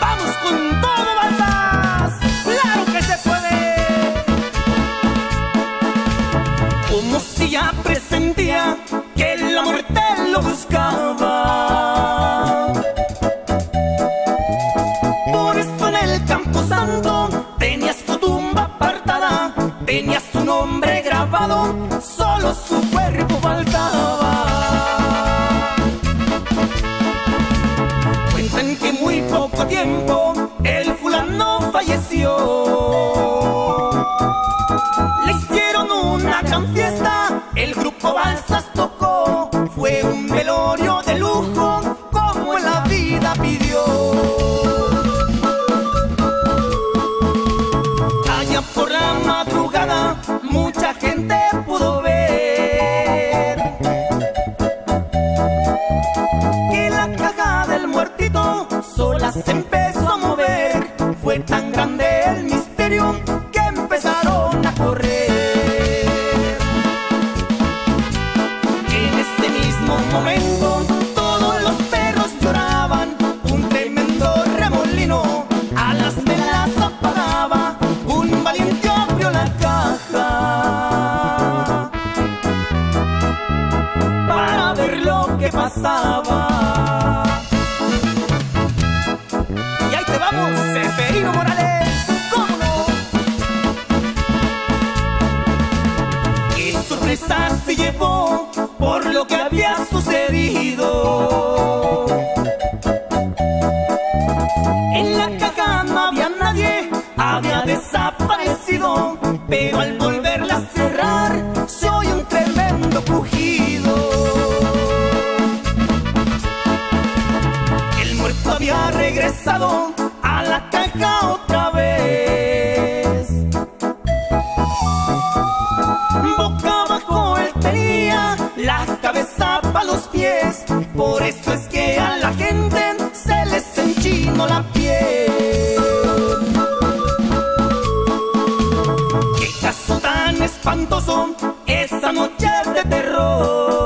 Vamos con todo, balsas. Claro que se puede. Como si ya presentía que la muerte lo buscaba. Por esto en el campo santo tenías tu tumba apartada, tenías su nombre grabado, solo su pidió. Allá por la madrugada, mucha pasaba. Y ahí te vamos, Seferino Morales, ¿cómo no? Qué sorpresa se llevó por lo que había sucedido. Había regresado a la caja otra vez. Boca abajo él tenía la cabeza para los pies. Por eso es que a la gente se les enchinó la piel. Qué caso tan espantoso, esa noche de terror.